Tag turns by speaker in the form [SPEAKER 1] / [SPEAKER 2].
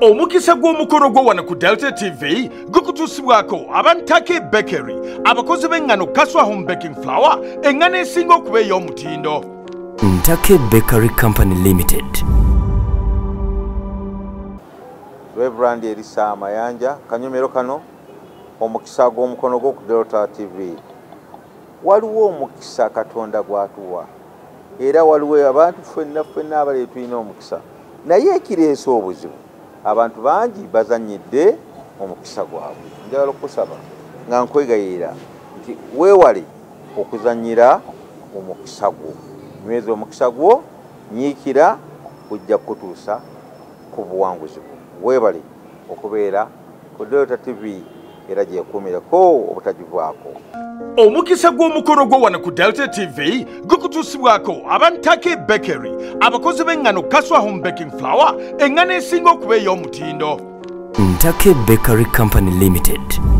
[SPEAKER 1] omukisa gw'omukolo gwo wano ku delta tv gukutuusibwako abantake bakery abakozi b'eŋŋano kaswa home baking flour eŋŋano esinga okuba ey'omutindo.
[SPEAKER 2] Ntake Bakery Company Limited.
[SPEAKER 3] reverand erisa amayanja kanyomero kano omukisa gw'omukono gwo ku delta tv waliwo omukisa katonda gwatuwa era waliwo abantu ffenna ffenna abali tulina omukisa. Naye ekireesa obuzibu abantu bangi bazanyidde omukisa gwabwe. Njagala okusaba nga nkwegayirira nti weewale okuzanyira omukisa gwo. Nyweza omukisa gwo nyiikira kujja kukutuusa ku buwanguzi bwo. Weebale okubeera ku delta tv era gyekuumireko obutagivaako
[SPEAKER 1] omukisa gw'omukolo gwo wano ku delta tv gukutuusibwako abantake bakery. Abakozi b'eŋŋano kaswa home baking flour eŋŋano esinga okuba ey'omutindo
[SPEAKER 2] Ntake Bakery Company Limited.